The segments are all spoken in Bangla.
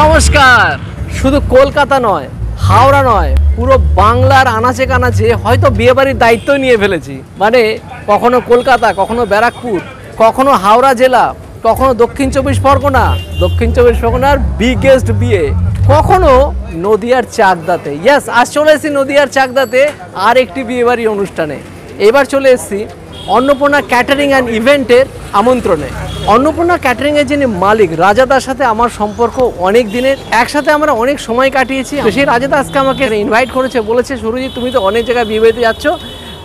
নমস্কার। শুধু কলকাতা নয়, হাওড়া নয়, পুরো বাংলার আনাচে কানাচে হয়তো বিয়েবাড়ির দায়িত্ব নিয়ে ফেলেছি। মানে কখনো কলকাতা, কখনো ব্যারাকপুর, কখনো হাওড়া জেলা, কখনো দক্ষিণ চব্বিশ পরগনা, দক্ষিণ চব্বিশ পরগনার বিগেস্ট বিয়ে, কখনো নদিয়ার চাকদাতে। ইয়াস আজ চলে এসেছি নদিয়ার চাকদাতে আর একটি বিয়েবাড়ি অনুষ্ঠানে। এবার চলে এসেছি অন্নপূর্ণা ক্যাটারিং অ্যান্ড ইভেন্টের আমন্ত্রণে। অন্নপূর্ণা ক্যাটারিংয়ের যিনি মালিক রাজাদার সাথে আমার সম্পর্ক অনেক দিনের। একসাথে আমরা অনেক সময় কাটিয়েছি। সেই রাজাদা আজকে আমাকে ইনভাইট করেছে, বলেছে, সুরজিৎ, তুমি তো অনেক জায়গায় বিয়ে বাড়িতে যাচ্ছ।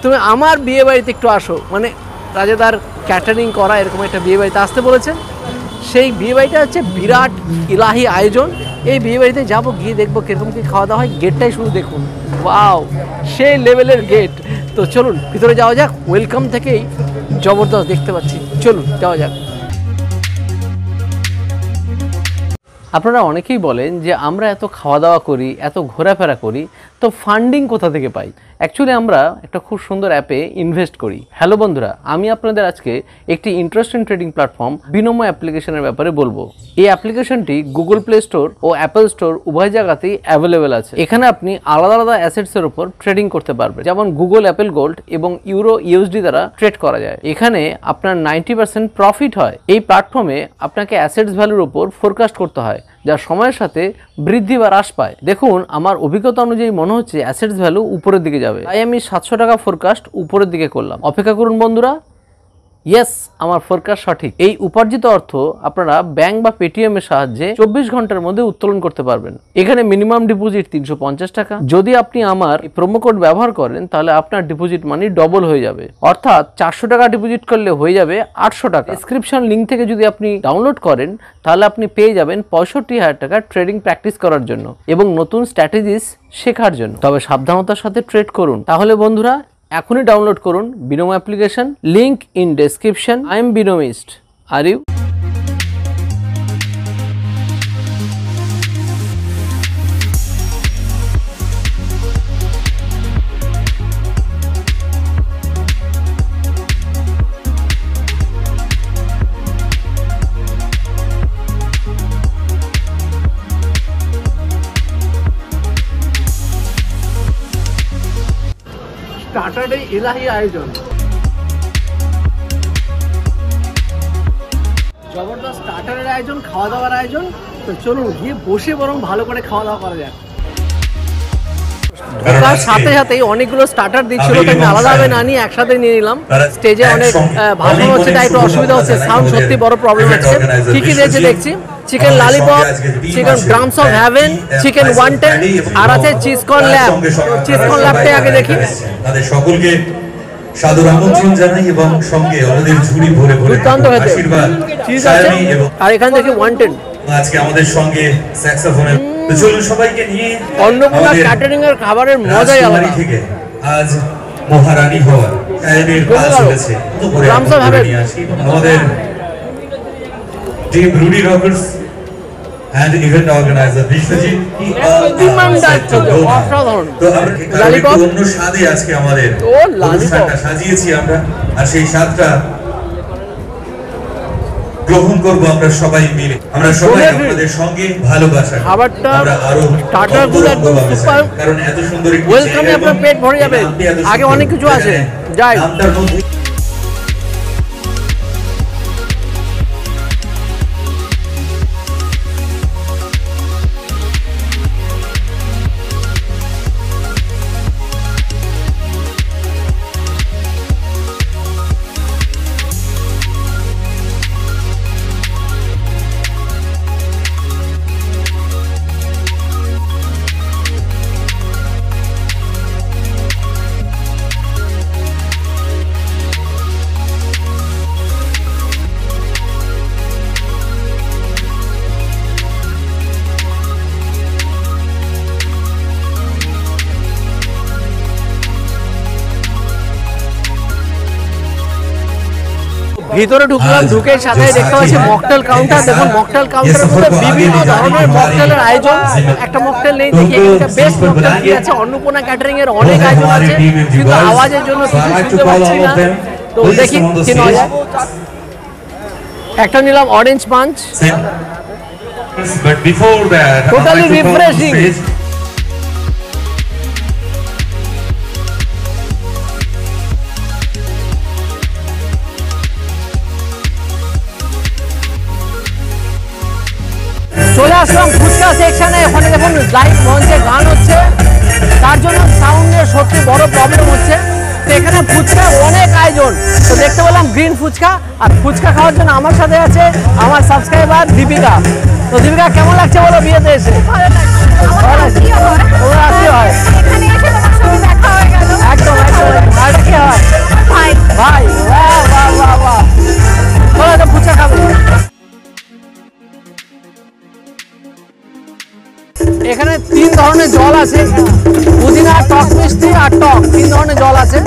তুমি আমার বিয়ে বাড়িতে একটু আসো। মানে রাজাদার ক্যাটারিং করা এরকম একটা বিয়ে বাড়িতে আসতে বলেছেন সেই বিয়ে বাড়িটা হচ্ছে বিরাট ইলাহি আয়োজন। এই বিয়ে বাড়িতে যাব, গিয়ে দেখব কীরকম কী খাওয়া দাওয়া হয়। গেটটাই শুধু দেখুন। ওয়াও, সেই লেভেলের গেট। তো চলুন, ভিতরে যাওয়া যাক। ওয়েলকাম থেকেই জবরদস্ত দেখতে পাচ্ছি। চলুন, যাওয়া যাক। আপনারা অনেকেই বলেন যে আমরা এত খাওয়া দাওয়া করি, এত ঘোরাফেরা করি, তো ফান্ডিং কোথা থেকে পাই? অ্যাকচুয়ালি আমরা একটা খুব সুন্দর অ্যাপে ইনভেস্ট করি। হ্যালো বন্ধুরা, আমি আপনাদের আজকে একটি ইন্টারেস্টিং ট্রেডিং প্ল্যাটফর্ম বিনময় অ্যাপ্লিকেশনের ব্যাপারে বলব। এই অ্যাপ্লিকেশনটি গুগল প্লে স্টোর ও অ্যাপল স্টোর উভয় জায়গাতেই অ্যাভেলেবেল আছে। এখানে আপনি আলাদা আলাদা অ্যাসেটসের উপর ট্রেডিং করতে পারবেন। যেমন গুগল অ্যাপেল গোল্ড এবং ইউরো ইউএসডি দ্বারা ট্রেড করা যায়। এখানে আপনার নাইনটি পার্সেন্ট প্রফিট হয়। এই প্ল্যাটফর্মে আপনাকে অ্যাসেটস ভ্যালুর উপর ফোরকাস্ট করতে হয়। যা সময়ের সাথে বৃদ্ধি বা হ্রাস পায়। দেখুন, আমার অভিজ্ঞতা অনুযায়ী মনে হচ্ছে অ্যাসেটস ভ্যালু উপরের দিকে যাবে। তাই আমি সাতশো টাকা ফোরকাস্ট উপরের দিকে করলাম। অপেক্ষা করুন বন্ধুরা। ইয়েস আমার ফোরকাস্ট সঠিক। এই উপার্জিত অর্থ আপনারা ব্যাংক বা পেটিএম এর সাহায্যে চব্বিশ ঘণ্টার মধ্যে উত্তোলন করতে পারবেন। এখানে মিনিমাম ডিপোজিট তিনশো পঞ্চাশ টাকা। যদি আপনি আমার প্রোমো কোড ব্যবহার করেন, তাহলে আপনার ডিপোজিট মানি ডবল হয়ে যাবে। অর্থাৎ চারশো টাকা ডিপোজিট করলে হয়ে যাবে আটশো টাকা। ডিসক্রিপশন লিঙ্ক থেকে যদি আপনি ডাউনলোড করেন, তাহলে আপনি পেয়ে যাবেন পঁয়ষট্টি হাজার টাকা ট্রেডিং প্র্যাকটিস করার জন্য এবং নতুন স্ট্র্যাটেজিস শেখার জন্য। তবে সাবধানতার সাথে ট্রেড করুন। তাহলে বন্ধুরা এখনই ডাউনলোড করুন Binomo application link in description I am বিনোমিস্ট আর ইউ এলাহি আয়োজন। জবরদস্ত স্টার্টারের আয়োজন, খাওয়া দাওয়ার আয়োজন। তো চলুন গিয়ে বসে বরং ভালো করে খাওয়া দাওয়া করা যাক। ঢোকার সাথে সাথেই অনেকগুলো স্টার্টার দিচ্ছিল তাই আমি আলাদাভাবে না নিয়ে একসাথে নিয়ে নিলাম। স্টেজে অনেক ভালো হচ্ছে তাই একটু অসুবিধা হচ্ছে। সাউন্ড সত্যি বড় প্রবলেম হচ্ছে। কি কি দিয়েছে দেখছি। Chicken lollipop chicken drums of heaven chicken wonton আর আছে চিজ কর্ন ল্যাব চিজ কর্ন ল্যাবটাই আগে দেখি। তাদের সকলকে সাদর আমন্ত্রণ জানাই এবং সঙ্গে আমাদের ঝুড়ি ভরে ভরে আশীর্বাদ চিজ আছে। সায়নী এবং আর এখানে দেখি ওয়ান্টেড আজকে আমাদের সঙ্গে স্যাক্সোফোনের চলুন সবাইকে নিয়ে অন্নপূর্ণা আমাদের ক্যাটারিং এর খাবারের মজাই আলাদা। থেকে আজ মহারানী হওয়ার কাজ চলেছে। আমাদের টিম রুডি and event organizer বিশ্বজিৎ কি তো, অসাধারণ। তো আমরা অন্য স্বাদে আজকে আমাদের অনুষ্ঠানটা সাজিয়েছি আমরা। আর সেই স্বাদটা গ্রহণ করব আমরা সবাই মিলে আমরা সবাই আপনাদের সঙ্গে ভালোবাসা খাবারটা, আমরা আরও টাটা গুলো একদম সুপার কারণ এত সুন্দর ওয়েলকামে আপনার পেট ভরে যাবে। আগে অনেক কিছু আছে। এখানে যাই। ভিতরে ঢুকলাম ঢুকে সাথে দেখতে পাচ্ছি মকটেল কাউন্টার দেখুন মকটেল কাউন্টারের মধ্যে বিভিন্ন ধরনের মকটেলের আয়োজন। একটা মকটেল নেই দেখি একটা বেস্ট মকটেল কি আছে? অন্নপূর্ণা ক্যাটারিং এর অনেক আয়োজন আছে কিন্তু আওয়াজের জন্য কিছু শুনতে পাচ্ছি না। তো দেখি কি যায়। একটা নিলাম অরেঞ্জ পাঞ্চ But before ওখানে দেখুন লাইভ মঞ্চে গান হচ্ছে। তার জন্য সাউন্ডের সত্যি বড় প্রবলেম হচ্ছে। তো এখানে ফুচকা অনেক আয়োজন। তো দেখতে পেলাম গ্রিন ফুচকা। আর ফুচকা খাওয়ার জন্য আমার সাথে আছে আমার সাবস্ক্রাইবার দীপিকা। তো দীপিকা কেমন লাগছে বলো বিয়েতে এসে? হয়। একদম একদম একদম। আর কি হয়? ভাই, ভাই আছে পুদিনা টক মিষ্টি আর টক তিন ধরনের জল আছে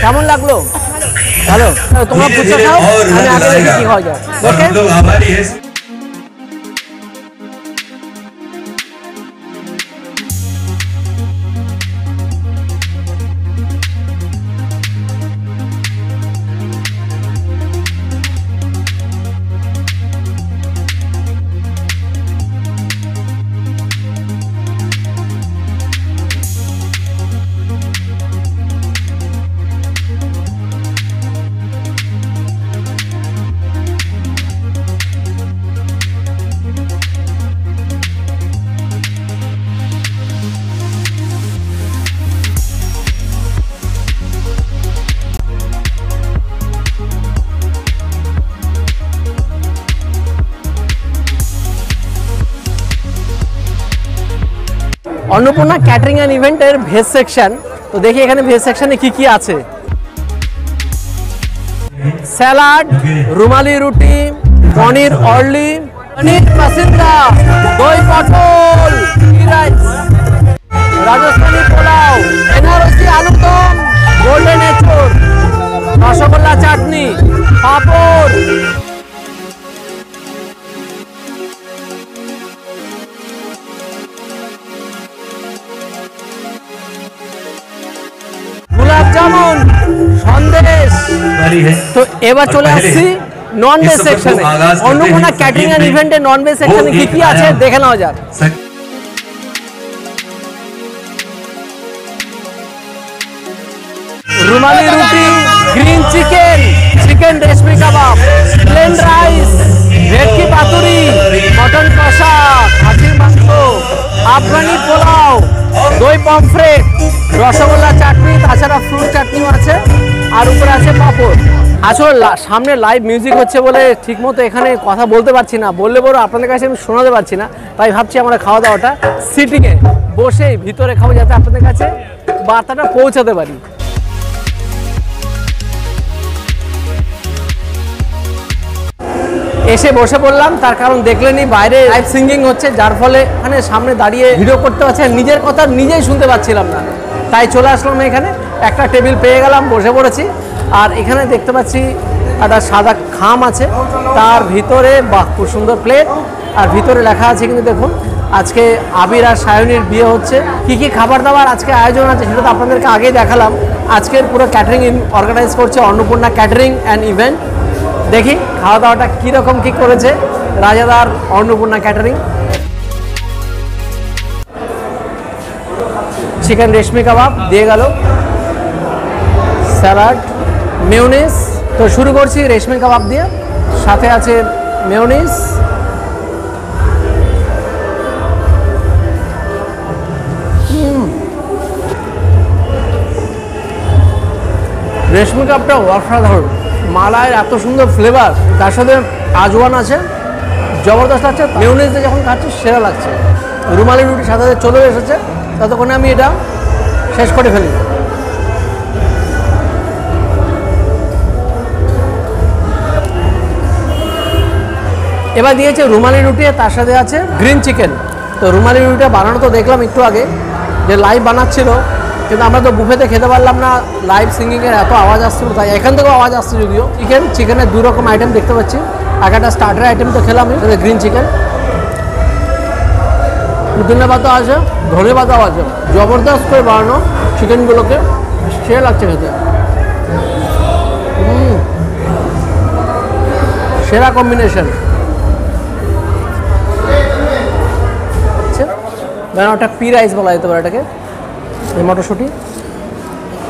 কেমন লাগল ভালো তোমরা পুজো খাও আমি আগে কি হয় যায় ওকে অন্নপূর্ণা ক্যাটারিং অ্যান্ড ইভেন্টের ভেজ সেকশন তো দেখি এখানে ভেজ সেকশনে কি কি আছে। স্যালাড রুমালি রুটি, পনির অর্লি, পনির পাসিন্দা, দই পটল রাজস্থানি পোলাও, বেনারসি আলুদম গোল্ডেন এঁচড় রসগোল্লা চাটনি, পাপড়। তো এবার চলে আসছি ননভেজ সেকশনে অন্নপূর্ণা ক্যাটারিং এন্ড ইভেন্টে ননভেজ সেকশনে কি কি আছে দেখে নেওয়া যাক রুমালি রুটি গ্রিন চিকেন চিকেন রেশমি কাবাব প্লেন রাইস ভেটকি পাতুরি মটন কষা খাসির মাংস আফগানি পোলাও দই পমফ্রেট রসগোল্লা চাটনি তাছাড়া ফ্রুট চাটনিও আছে। আর উপরে আছে পাঁপড়। আসলে সামনে লাইভ মিউজিক হচ্ছে বলে ঠিকমতো এখানে কথা বলতে পারছি না। বললে বড় আপনাদের কাছে আমি শোনাতে পারছি না। তাই ভাবছি আমরা খাওয়া দাওয়াটা সিটিংয়ে বসেই ভিতরে খাব যাতে আপনাদের কাছে বার্তাটা পৌঁছাতে পারি। এসে বসে পড়লাম, তার কারণ দেখলেনি বাইরে লাইভ সিঙ্গিং হচ্ছে, যার ফলে এখানে সামনে দাঁড়িয়ে ভিডিও করতে পারছে নিজের কথা নিজেই শুনতে পাচ্ছিলাম না। তাই চলে আসলাম এখানে। একটা টেবিল পেয়ে গেলাম, বসে পড়েছি। আর এখানে দেখতে পাচ্ছি একটা সাদা খাম আছে। তার ভিতরে, বাহ, খুব সুন্দর প্লেট আর ভিতরে লেখা আছে কিন্তু দেখুন, আজকে আবির আর সায়নীর বিয়ে হচ্ছে। কি কি খাবার দাবার আজকে আয়োজন আছে সেটা তো আপনাদেরকে আগেই দেখালাম। আজকের পুরো ক্যাটারিং অর্গানাইজ করছে অন্নপূর্ণা ক্যাটারিং অ্যান্ড ইভেন্ট দেখি খাওয়া দাওয়াটা কীরকম, কী করেছে রাজাদার অন্নপূর্ণা ক্যাটারিং চিকেন রেশমি কাবাব দিয়ে গেল। স্যালাড মেয়নিস তো শুরু করছি রেশমি কাবাব দিয়ে। সাথে আছে মেয়নিস রেশমি কাপটা অসাধারণ। মালায় এত সুন্দর ফ্লেভার তার সাথে আজওয়ান আছে, জবরদস্ত আছে মেউনিজে যখন খাচ্ছি সেরা লাগছে। রুমালি রুটি সাথে সাথে চলে এসেছে। ততক্ষণে আমি এটা শেষ করে ফেলি। এবার দিয়েছে রুমালি রুটি তার সাথে আছে গ্রিন চিকেন। তো রুমালি রুটিটা বানানো তো দেখলাম একটু আগে, যে লাইভ বানাচ্ছিল, কিন্তু আমরা তো বুফেতে খেতে পারলাম না লাইভ সিঙ্গিংয়ের এত আওয়াজ আসছিল, তাই এখান থেকেও আওয়াজ আসছে যদিও। চিকেন চিকেনের দু রকম আইটেম দেখতে পাচ্ছি। একটা স্টার্টার আইটেম তো খেলাম গ্রিন চিকেন পুদিনা পাতা আছে, ধনে পাতাও আছে, জবরদস্ত করে বানানো চিকেনগুলোকে সে লাগছে খেতে। সেরা কম্বিনেশন ওটা পি রাইস বলা যেতে পারে এটাকে, এই মটরশুঁটি।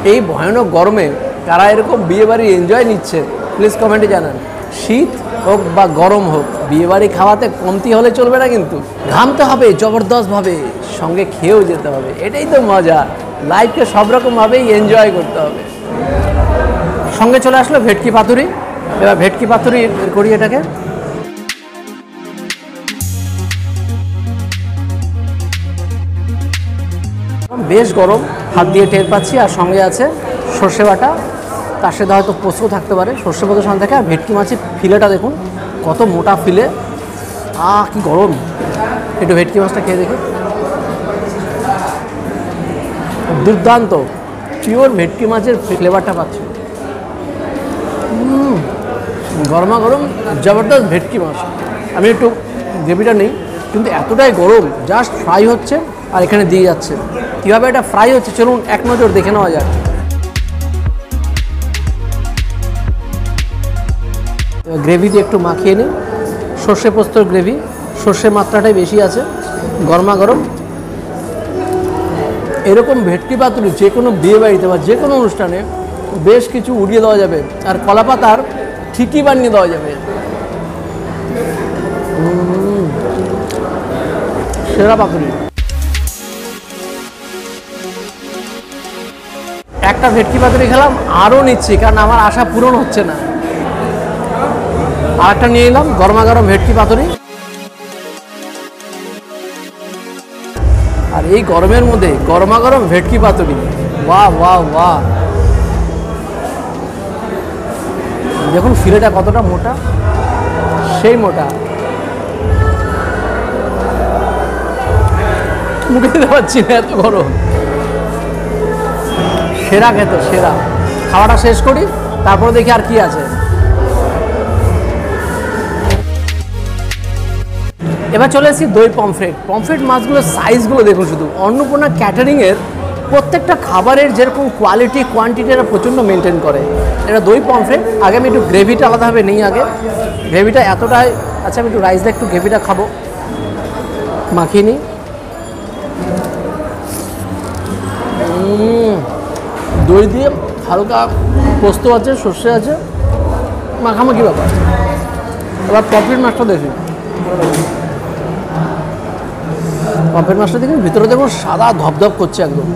এই ভয়ানক গরমে কারা এরকম বিয়েবাড়ি এনজয় নিচ্ছে। প্লিজ কমেন্টে জানান। শীত হোক বা গরম হোক বিয়েবাড়ি খাওয়াতে কমতি হলে চলবে না কিন্তু। ঘামতে হবে, জবরদস্তভাবে। সঙ্গে খেয়েও যেতে হবে। এটাই তো মজা। লাইফকে সব রকমভাবেই এনজয় করতে হবে। সঙ্গে চলে আসলো ভেটকি পাতুরি। এবার ভেটকি পাতুরি করি এটাকে। বেশ গরম, হাত দিয়ে টের পাচ্ছি আর সঙ্গে আছে সর্ষে বাটা। তার সাথে হয়তো পোস্ত থাকতে পারে। সর্ষে পোস্ত সঙ্গে থাকে আর ভেটকি মাছের ফিলেটা দেখুন, কত মোটা ফিলে। আহ কি গরম। একটু ভেটকি মাছটা খেয়ে দেখি। দুর্দান্ত। পিওর ভেটকি মাছের ফ্লেভারটা পাচ্ছি। গরমা গরম, জবরদস্ত ভেটকি মাছ। আমি একটু গ্রেভিটা নেই, কিন্তু এতটাই গরম, জাস্ট ফ্রাই হচ্ছে আর এখানে দিয়ে যাচ্ছে। কীভাবে এটা ফ্রাই হচ্ছে, চলুন এক নজর দেখে নেওয়া যাক। গ্রেভি দিয়ে একটু মাখিয়ে নিই। সর্ষে পোস্তর গ্রেভি সর্ষে মাত্রাটাই বেশি আছে, গরমা গরম। এরকম ভেটকি পাতুরি যে কোনো বিয়ে বাড়িতে বা যে কোনো অনুষ্ঠানে বেশ কিছু উড়িয়ে দেওয়া যাবে, আর কলা পাতার ঠিকই বানিয়ে দেওয়া যাবে। সেরা পাতুরি। একটা ভেটকি পাতুরি খেলাম, আরও নিচ্ছি, কারণ আমার আশা পূরণ হচ্ছে না। আর একটা নিয়ে এলাম গরমা গরম ভেটকি পাতুরি। আর এই গরমের মধ্যে গরমা গরম ভেটকি পাতুরি। বাহ বাহ বাহ দেখুন, ফিলেটা কতটা মোটা। সেই মোটা। মুখে দিতে পারছি এত গরম। সেরা খেতে, সেরা। খাওয়াটা শেষ করি, তারপরে দেখি আর কি আছে। এবার চলে এসেছি দই পমফ্রেট পমফ্রেট মাছগুলোর সাইজগুলো দেখুন শুধু। অন্নপূর্ণা ক্যাটারিংয়ের প্রত্যেকটা খাবারের যেরকম কোয়ালিটি কোয়ান্টিটি এরা প্রচণ্ড মেনটেন করে। এটা দই পমফ্রেট আগে আমি একটু গ্রেভিটা আলাদাভাবে নেই আগে। গ্রেভিটা এতটাই আচ্ছা আমি একটু রাইস দিয়ে একটু গ্রেভিটা খাব। মাখিয়ে নিই। দই দিয়ে হালকা পোস্ত আছে, সর্ষে আছে, মাখামাখি ব্যাপার এবার পমফ্রেট মাছটা দেখি। পম্পেট মাছটা দেখুন, ভিতরে দেখুন সাদা ধপধপ করছে একদম।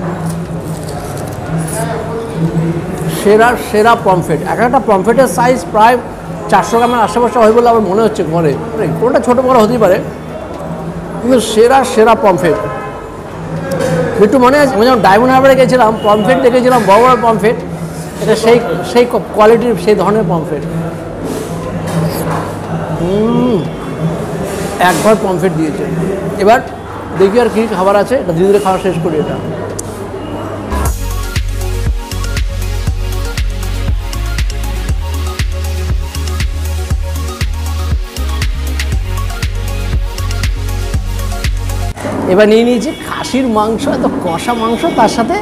সেরা সেরা পমফ্রেট এক একটা পমফ্রেটের সাইজ প্রায় চারশো গ্রামের আশেপাশে হয় বলে আমার মনে হচ্ছে ঘরে। মানে কোনটা ছোটো বড় হতেই পারে। কিন্তু সেরা সেরা পমফ্রেট একটু মনে আছে, আমি যখন ডায়মন্ড হারবারে গেছিলাম পমফ্রেট দেখেছিলাম বড় বড় পমফ্রেট এটা সেই সেই কোয়ালিটির সেই ধরনের পমফ্রেট একবার পমফ্রেট দিয়েছে। এবার দেখি আর কী খাবার আছে, এটা ধীরে ধীরে খাওয়া শেষ করি এটা। এবার নিয়ে নিয়েছি খাসির মাংস, এত কষা মাংস, তার সাথে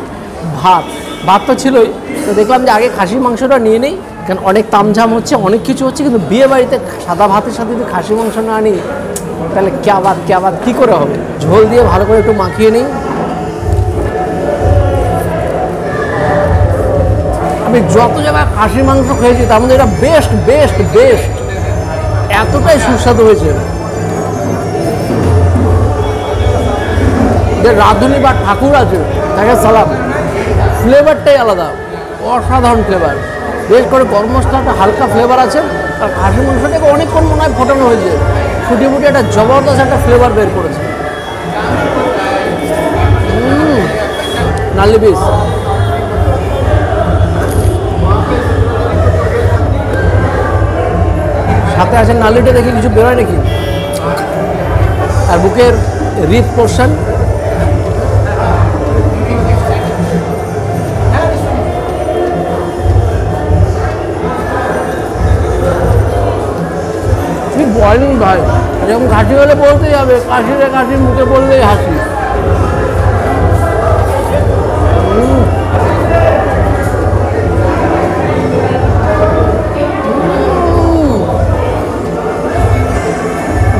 ভাত। ভাত তো ছিলই। তো দেখলাম যে আগে খাসির মাংসটা নিয়ে নেই, কারণ অনেক তামঝাম হচ্ছে, অনেক কিছু হচ্ছে, কিন্তু বিয়ে বাড়িতে সাদা ভাতের সাথে যদি খাসি মাংস না নিই, তাহলে ক্যা বাত ক্যা বাত, কী করে হবে? ঝোল দিয়ে ভালো করে একটু মাখিয়ে নিই। আমি যত জায়গায় খাসির মাংস খেয়েছি, তার মধ্যে এটা বেস্ট বেস্ট বেস্ট এতটাই সুস্বাদু হয়েছে। যে রাঁধুনি বা ঠাকুর আছে, তাকে সালাম। ফ্লেভারটাই আলাদা, অসাধারণ ফ্লেভার। বেশ করে মশলাটা হালকা ফ্লেভার আছে, আর খাসি মাংসটাকে অনেকক্ষণ মনে হয় ফোটানো হয়েছে। ফুটি ফুটি একটা জবরদস্ত একটা ফ্লেভার বের করেছে। নালি সাথে আছে নালিটা দেখি কিছু বেরোয় নাকি? আর বুকের রিপ পোর্শন। বলেন ভাই। যেমন ঘাসি হলে বলতেই হবে, কাশিরে কাশি মুখে বললেই হাসি।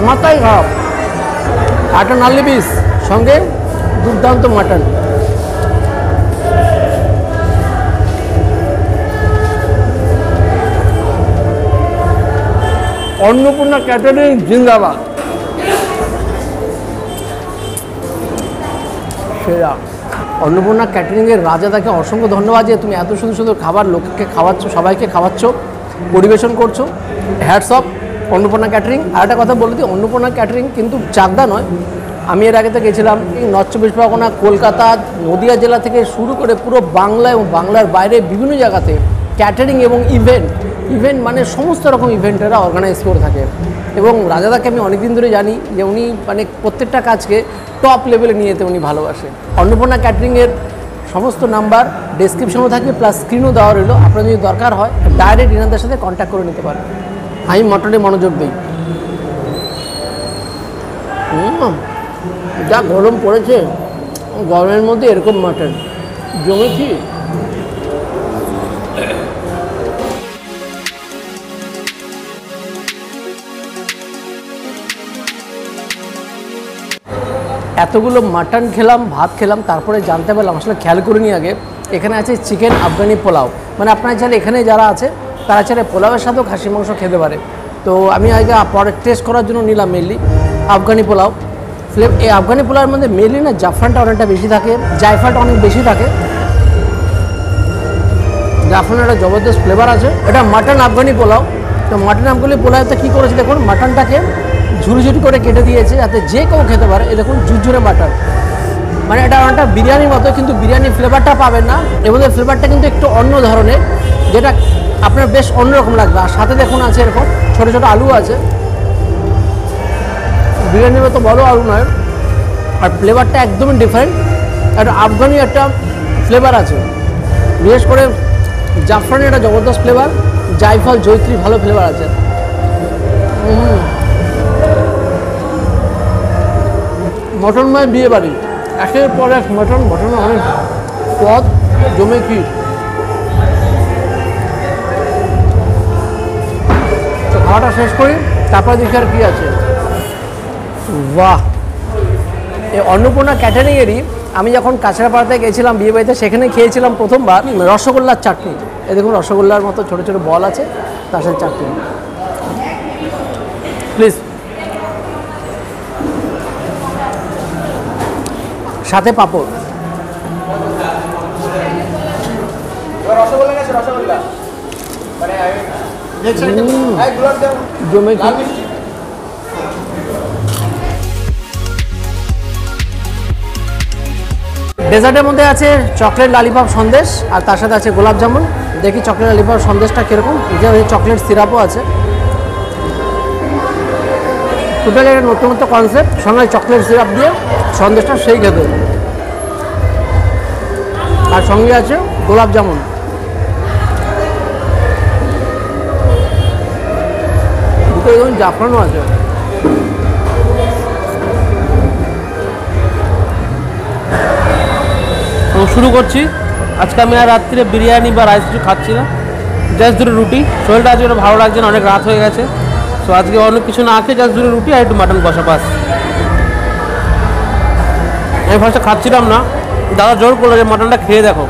মাথায়। খারাপ একটা নাল্লি পিস, সঙ্গে দুর্দান্ত মাটন। অন্নপূর্ণা ক্যাটারিং, জিন্দাবাদ। সেরা। অন্নপূর্ণা ক্যাটারিংয়ের রাজাদাকে অসংখ্য ধন্যবাদ যে তুমি এত সুন্দর সুন্দর খাবার লোককে খাওয়াচ্ছ, সবাইকে খাওয়াচ্ছ, পরিবেশন করছ। Hats off Annapurna catering. আর একটা কথা বলে দিই, অন্নপূর্ণা ক্যাটারিং কিন্তু চাকদা নয়। আমি এর আগে তো গেছিলাম এই নর্থ চব্বিশ পরগনা, কলকাতা, নদিয়া জেলা থেকে শুরু করে পুরো বাংলা এবং বাংলার বাইরে বিভিন্ন জায়গাতে ক্যাটারিং এবং ইভেন্ট ইভেন্ট মানে সমস্ত রকম ইভেন্ট এরা অর্গানাইজ করে থাকে। এবং রাজাদাকে আমি অনেকদিন ধরে জানি যে উনি মানে প্রত্যেকটা কাজকে টপ লেভেলে নিয়ে যেতে উনি ভালোবাসে। অন্নপূর্ণা ক্যাটারিংয়ের সমস্ত নাম্বার ডেসক্রিপশনও থাকবে প্লাস স্ক্রিনও দেওয়া রইল। আপনার যদি দরকার হয় ডাইরেক্ট ইনাদের সাথে কন্ট্যাক্ট করে নিতে পারেন। আমি মটনে মনোযোগ দিই। যা গরম পড়েছে, গরমের মধ্যে এরকম মাটন জমেছি? এতগুলো মাটন খেলাম, ভাত খেলাম, তারপরে জানতে পারলাম, আসলে খেয়াল করিনি আগে। এখানে আছে চিকেন আফগানি পোলাও। মানে আপনার চাইলে এখানে যারা আছে, তারা চাইলে পোলাওয়ের সাথেও খাসি মাংস খেতে পারে। তো আমি আগে পরে টেস্ট করার জন্য নিলাম মেনলি আফগানি পোলাও। ফ্লেভ এই আফগানি পোলাওয়ের মধ্যে মেনলি না জাফরানটা অনেকটা বেশি থাকে, জায়ফলটা অনেক বেশি থাকে। জাফরানের একটা জবরদস্ত ফ্লেভার আছে। এটা মাটন আফগানি পোলাও। তো মাটন আফগানি পোলাওতে কী করেছে দেখুন, মাটনটাকে ঝুড়ি করে কেটে দিয়েছে যাতে যে কেউ খেতে পারে। এ দেখুন, ঝুরঝুরে মাটন মানে এটা অনেকটা বিরিয়ানির মতো, কিন্তু বিরিয়ানির ফ্লেভারটা পাবেন না এবং ফ্লেভারটা কিন্তু একটু অন্য ধরনের, যেটা আপনার বেশ অন্যরকম লাগবে। আর সাথে দেখুন আছে এরকম ছোটো ছোটো আলু আছে। বিরিয়ানির মতো বড় আলু নয়, আর ফ্লেভারটা একদমই ডিফারেন্ট একটা আফগানি একটা ফ্লেভার আছে। বিশেষ করে জাফরানের একটা জবরদস্ত ফ্লেভার জায়ফল জৈত্রী ভালো ফ্লেভার আছে। মটনময় বিয়ে বাড়ি। একের পর এক মটন, মটনে অনেক পদ জমে কি? খাওয়াটা শেষ করি, তারপরে দেখি আর কি আছে। বাহ! এই অন্নপূর্ণা ক্যাটারিংয়েরই আমি যখন কাছড়াপাড়াতে গেছিলাম বিয়ে বাড়িতে, সেখানে খেয়েছিলাম প্রথমবার রসগোল্লার চাটনি। এ দেখুন, রসগোল্লার মতো ছোটো ছোটো বল আছে, তার সাথে চাটনি। প্লিজ। সাথে পাপড় ডেজার্টের মধ্যে আছে চকলেট লালিপপ সন্দেশ, আর তার সাথে আছে গোলাপ জামুন। দেখি চকলেট লালিপপ সন্দেশটা কীরকম? এটা চকলেট সিরাপও আছে। টোটালি একটা নতুন নতুন কনসেপ্ট সঙ্গে চকলেট সিরাপ দিয়ে সন্দেশটা সেই খেতে আর সঙ্গে আছে গোলাপ জামুন। দুটো এরকম জাফরানও আছে। শুরু করছি। আজকে আমি আর রাত্রিরে বিরিয়ানি বা রাইস কিছু খাচ্ছি না। জাস্ট দুটো রুটি। শরীরটা আজকে ভালো লাগছে না, অনেক রাত হয়ে গেছে। তো আজকে অনেক কিছু না খেয়ে জাস্ট দুটো রুটি আর একটু মাটন কষা পাস আমি ফার্স্টে খাচ্ছিলাম না। দাদা জোর করল যে মাটনটা খেয়ে দেখো।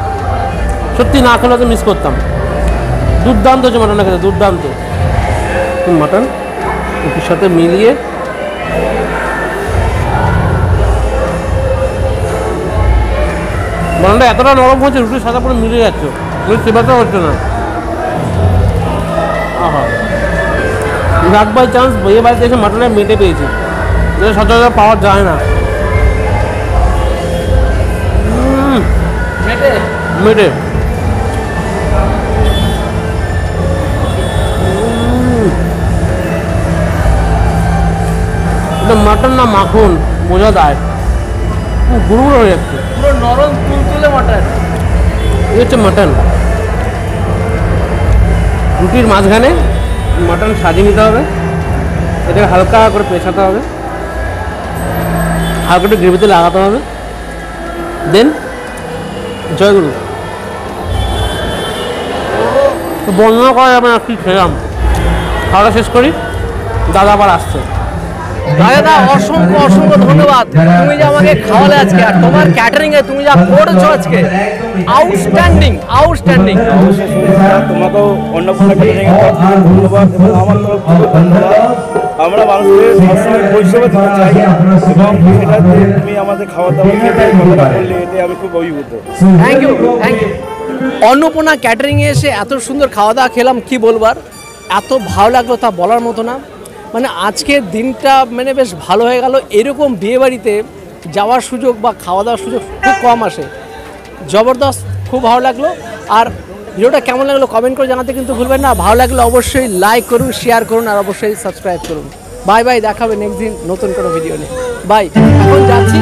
সত্যি না খেলে তো মিস করতাম। দুর্দান্ত হচ্ছে মাটনটা খেতে, দুর্দান্ত। মাটন রুটির সাথে মিলিয়ে মাটনটা এতটা নরম হচ্ছে রুটির সাথে পুরো মিলে যাচ্ছে। রুটির সেবাটা হচ্ছে না। রাত বাই চান্স বিয়ে বাড়িতে এসে মাটনে মেটে পেয়েছি। যেটা সচরাচর পাওয়া যায় না। মেটে? মাটন না মাখন? বোঝা দেয় গুঁড়ো গুঁড়ো হয়ে যাচ্ছে। পুরো নরম তুলতুলে মাটন। এই হচ্ছে মাটন। রুটির মাঝখানে মাটন সাজিয়ে নিতে হবে। এটাকে হালকা করে পেছাতে হবে। হালকা একটু গ্রেভিতে লাগাতে হবে। দেন জয়গুরু বর্ণনা করা যাবে না কি খেলাম। খাওয়াটা শেষ করি। দাদা আবার আসছে। দাদা অসংখ্য অসংখ্য ধন্যবাদ। তুমি যে আমাকে খাওয়ালে আজকে আর তোমার ক্যাটারিং এ তুমি যা করেছ আজকে আউটস্ট্যান্ডিং আউটস্ট্যান্ডিং তোমাকেও অন্নপূর্ণা ক্যাটারিং ধন্যবাদ আমার ধন্যবাদ। আমরা মানুষের সবসময় পরিষেবা দিতে চাই এবং সেটাতে তুমি আমাদের খাওয়া দাওয়া খেতে করলে এতে আমি খুব অভিভূত। Thank you thank you Annapurna catering এ এসে এত সুন্দর খাওয়া দাওয়া খেলাম কি বলবার? এত ভালো লাগল তা বলার মতো না। মানে আজকের দিনটা মানে বেশ ভালো হয়ে গেল। এরকম বিয়েবাড়িতে যাওয়ার সুযোগ বা খাওয়া দাওয়ার সুযোগ খুব কম আসে। জবরদস্ত খুব ভালো লাগল। আর ভিডিওটা কেমন লাগল কমেন্ট করে জানাতে কিন্তু ভুলবেন না। ভালো লাগলে অবশ্যই লাইক করুন শেয়ার করুন, আর অবশ্যই সাবস্ক্রাইব করুন। বাই বাই দেখাবে নেক্সট দিন নতুন কোনো ভিডিও নিয়ে। বাই এখন যাচ্ছি।